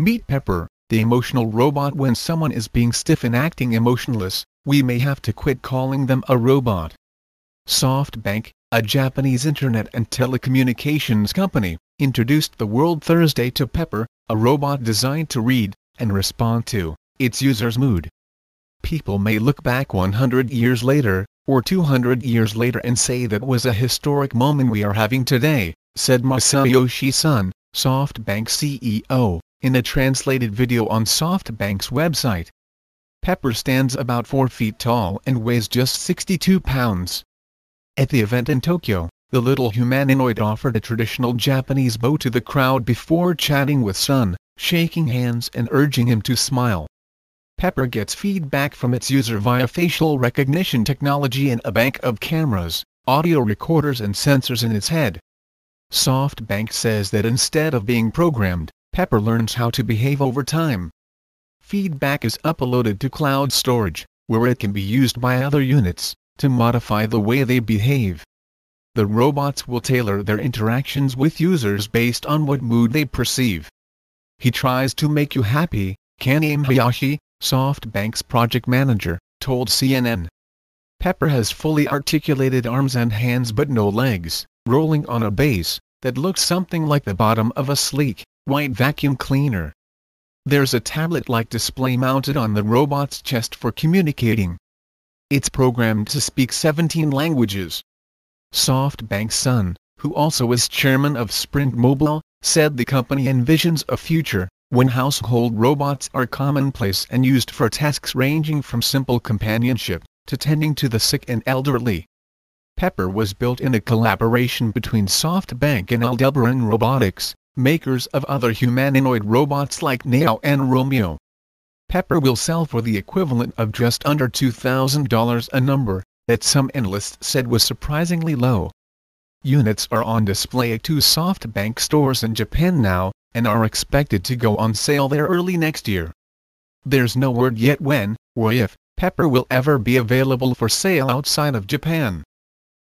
Meet Pepper, the emotional robot when someone is being stiff and acting emotionless, we may have to quit calling them a robot. SoftBank, a Japanese internet and telecommunications company, introduced the world Thursday to Pepper, a robot designed to read, and respond to, its user's mood. People may look back 100 years later, or 200 years later and say that was a historic moment we are having today, said Masayoshi Son, SoftBank CEO, in a translated video on SoftBank's website. Pepper stands about 4 feet tall and weighs just 62 pounds. At the event in Tokyo, the little humanoid offered a traditional Japanese bow to the crowd before chatting with Son, shaking hands and urging him to smile. Pepper gets feedback from its user via facial recognition technology and a bank of cameras, audio recorders and sensors in its head. SoftBank says that instead of being programmed, Pepper learns how to behave over time. Feedback is uploaded to cloud storage, where it can be used by other units, to modify the way they behave. The robots will tailor their interactions with users based on what mood they perceive. He tries to make you happy, Kanae Hayashi, SoftBank's project manager, told CNN. Pepper has fully articulated arms and hands but no legs, rolling on a base that looks something like the bottom of a sleek, white vacuum cleaner. There's a tablet-like display mounted on the robot's chest for communicating. It's programmed to speak 17 languages. SoftBank's Son, who also is chairman of Sprint Mobile, said the company envisions a future when household robots are commonplace and used for tasks ranging from simple companionship to tending to the sick and elderly. Pepper was built in a collaboration between SoftBank and Aldebaran Robotics, makers of other humanoid robots like Neo and Romeo. Pepper will sell for the equivalent of just under $2,000 a number, that some analysts said was surprisingly low. Units are on display at two SoftBank stores in Japan now, and are expected to go on sale there early next year. There's no word yet when, or if, Pepper will ever be available for sale outside of Japan.